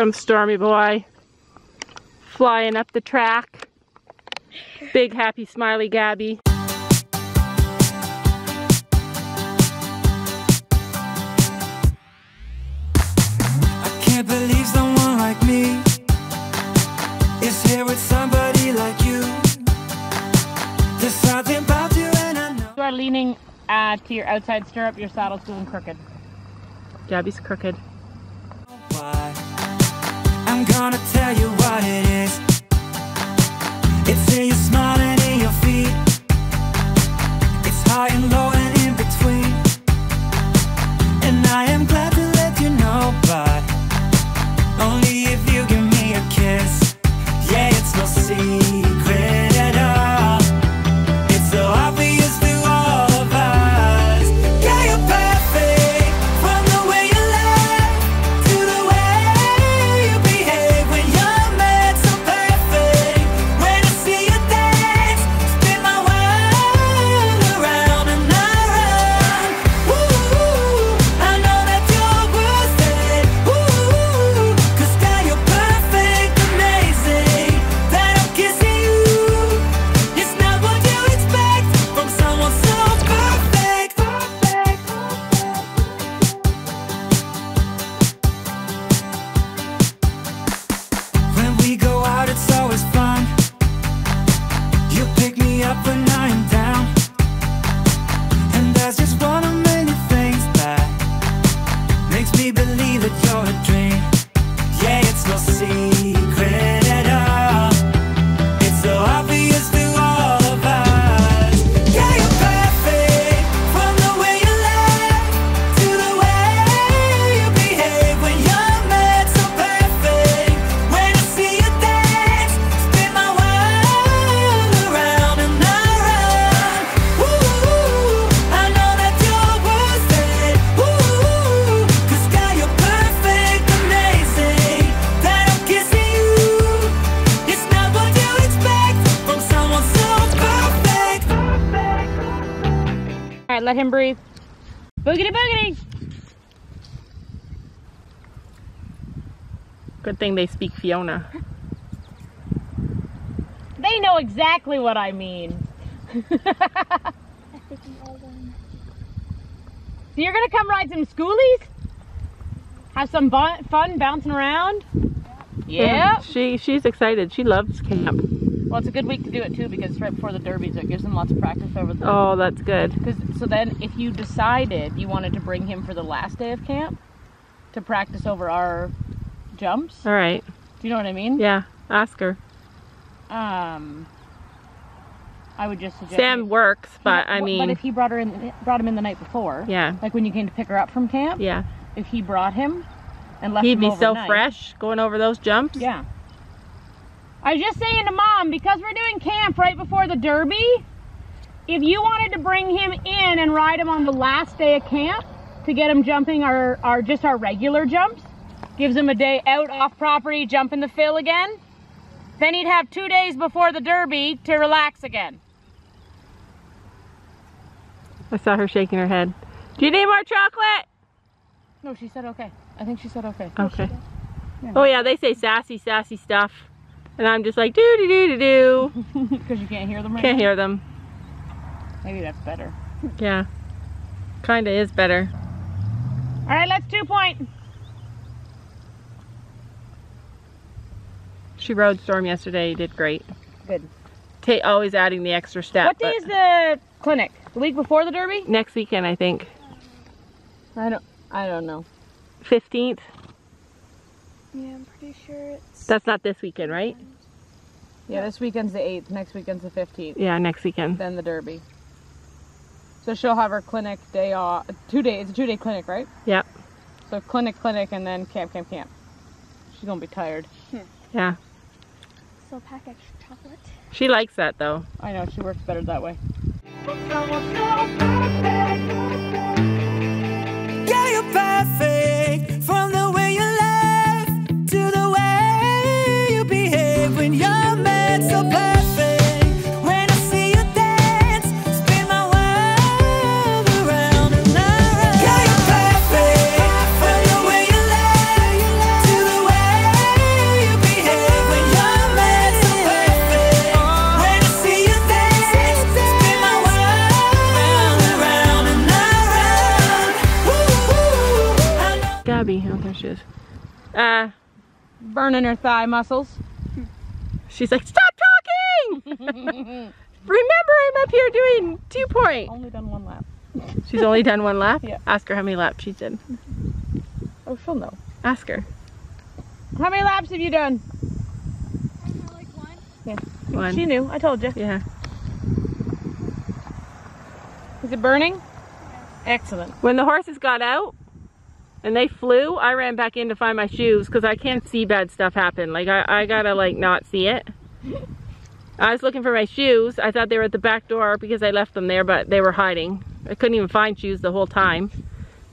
I'm Stormy Boy. Flying up the track. Big happy smiley Gabby. I can't believe someone like me is here with somebody like you. There's something about you and I know. You are leaning uh, to your outside stirrup, your saddle's going crooked. Gabby's crooked. I'm gonna tell you what it is. It's in your smile and in your feet. It's high and low and in between. And I am glad to let you know, but only if you give me a kiss. Yeah, it's no secret let him breathe. Boogity boogity. Good thing they speak Fiona. They know exactly what I mean. So you're gonna come ride some schoolies? Have some fun bouncing around? Yeah. She she's excited. She loves camp. Well, it's a good week to do it too because it's right before the derby, so it gives them lots of practice over the. Oh, that's good. Cause, so then, if you decided you wanted to bring him for the last day of camp to practice over our jumps, All right. do you know what I mean? Yeah. Ask her. Um, I would just suggest. Sam works, but I mean, but if he brought her in, brought him in the night before, yeah, like when you came to pick her up from camp, yeah. if he brought him and left He'd be so fresh going over those jumps. Yeah. I was just saying to mom because we're doing camp right before the derby. If you wanted to bring him in and ride him on the last day of camp to get him jumping our, our just our regular jumps, gives him a day out off property, jumping the fill again. Then he'd have two days before the derby to relax again. I saw her shaking her head. Do you need more chocolate? No, she said okay. I think she said okay. Okay. Yeah. Oh yeah, they say sassy, sassy stuff, and I'm just like doo doo doo doo doo. Because you can't hear them right Can't now? hear them. Maybe that's better. Yeah, kinda is better. All right, let's two point. She rode Storm yesterday. Did great. Good. Ta always adding the extra step. What day is the clinic? The week before the derby? next weekend? I think I don't. I don't know. 15th. Yeah, I'm pretty sure it's. That's not this weekend, right? Yeah, this weekend's the eighth. Next weekend's the fifteenth. Yeah, next weekend. Then the derby. So she'll have her clinic day off. Two days. It's a two-day clinic, right? Yep. So clinic, clinic, and then camp, camp, camp. She's gonna be tired. Hmm. Yeah. So pack extra chocolate. She likes that though. I know she works better that way. Gabby? There she is. Uh, Burning her thigh muscles. she's like, stop talking! Remember, I'm up here doing two point. Only done one lap. She's only done one lap? Yeah. Ask her how many laps she did. Oh, she'll know. Ask her. How many laps have you done? Like one. One. She knew. I told you. yeah. Is it burning? Excellent. When the horses got out and they flew, I ran back in to find my shoes because I can't see bad stuff happen. Like I, I gotta like not see it. I was looking for my shoes. I thought they were at the back door because I left them there, but they were hiding. I couldn't even find shoes the whole time.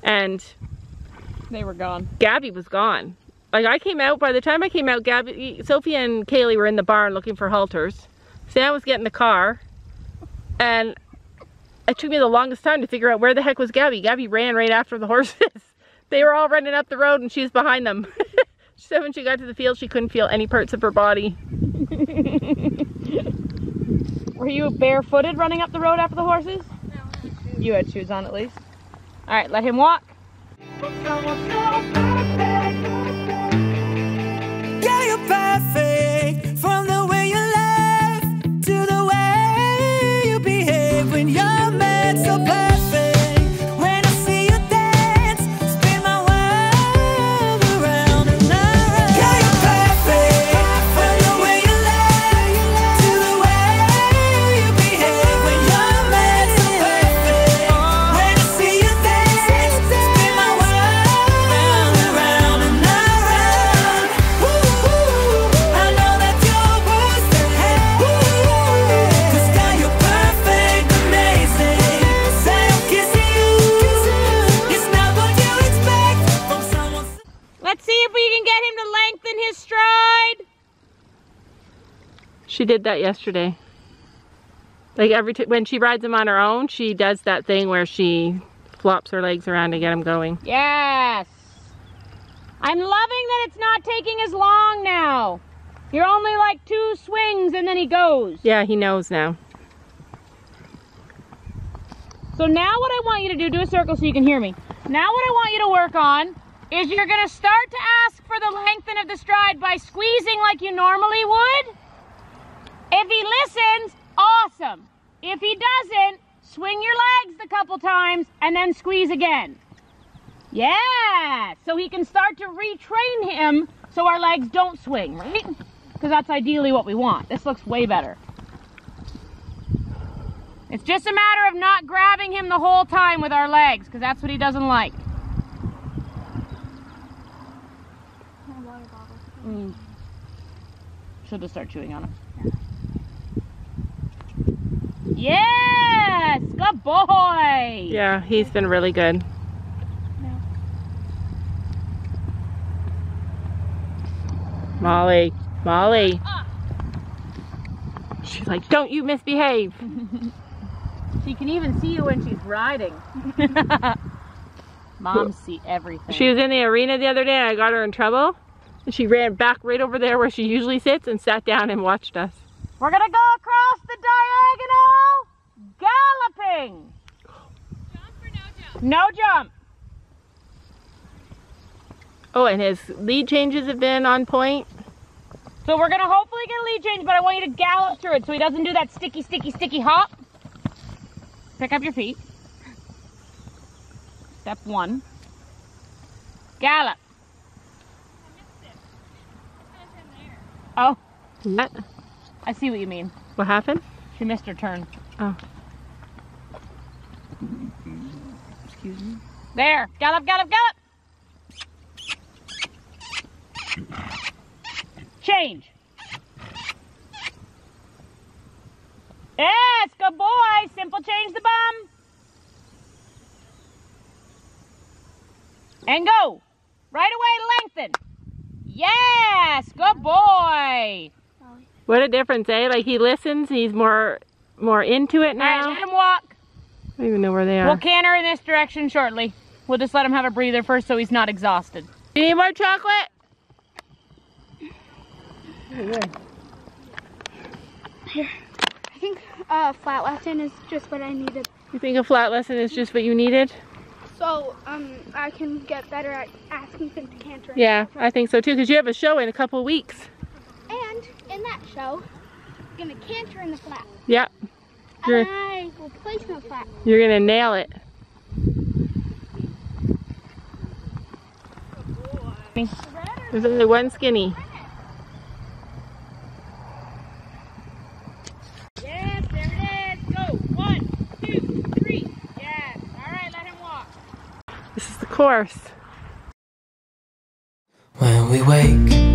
And They were gone. Gabby was gone. Like I came out, by the time I came out, Gabby, Sophie and Kaylee were in the barn looking for halters. Sam was getting the car. And it took me the longest time to figure out where the heck was Gabby. Gabby ran right after the horses. they were all running up the road and she was behind them. she said when she got to the field, she couldn't feel any parts of her body. Were you barefooted running up the road after the horses? No. You had shoes on at least. All right, let him walk. Yeah, She did that yesterday. Like every when she rides him on her own, she does that thing where she flops her legs around to get him going. Yes. I'm loving that it's not taking as long now. You're only like two swings and then he goes. Yeah, he knows now. So now what I want you to do, do a circle so you can hear me. Now what I want you to work on is you're gonna start to ask for the lengthen of the stride by squeezing like you normally would. If he listens, awesome. If he doesn't, swing your legs a couple times and then squeeze again. Yeah, so he can start to retrain him so our legs don't swing, right? Because that's ideally what we want. This looks way better. It's just a matter of not grabbing him the whole time with our legs, because that's what he doesn't like. Hmm. Bottle. She'll just start chewing on him. Yes! Good boy! Yeah, he's been really good. No. Molly, Molly. She's like, don't you misbehave. She can even see you when she's riding. Mom see everything. She was in the arena the other day and I got her in trouble. And she ran back right over there where she usually sits and sat down and watched us. We're gonna go across the diagonal, galloping. No jump. Oh, and his lead changes have been on point. So we're gonna hopefully get a lead change, but I want you to gallop through it so he doesn't do that sticky, sticky, sticky hop. Pick up your feet. Step one. Gallop. Oh, What? I see what you mean. What happened? She missed her turn. Oh. Excuse me. There. Gallop, gallop, gallop. Change. Yes, good boy. Simple change the bum. And go. Right away, lengthen. Yes, good boy. Molly. What a difference, eh? Like he listens, he's more more into it All right, now. let him walk. I don't even know where they are. We'll canter in this direction shortly. We'll just let him have a breather first so he's not exhausted. You need more chocolate? Here. I think uh, flat lesson is just what I needed. You think a flat lesson is just what you needed? So um, I can get better at asking him to canter. Yeah, I think so too, because you have a show in a couple weeks. And in that show, I'm gonna canter in the flat. Yep, Sure. And I will place in the flat. you're gonna nail it. There's only one skinny. Yes, there it is. Go. One, two, three. Yes. All right, let him walk. This is the course. When we wake, hear the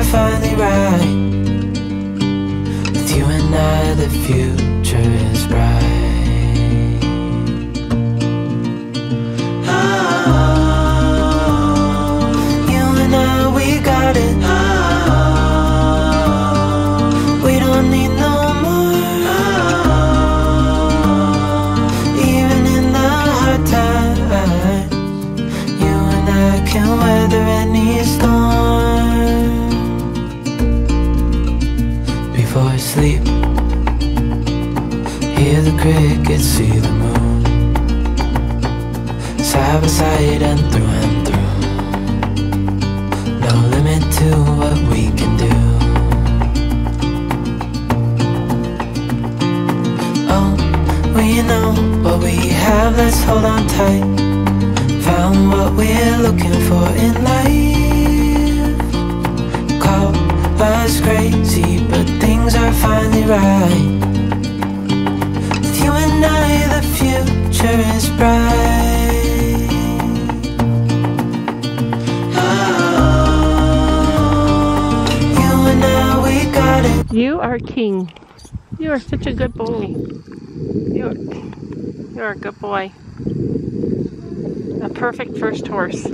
I, the right. With you and I, the future is bright. You are king. You are such a good boy. You are, you are a good boy. A perfect first horse.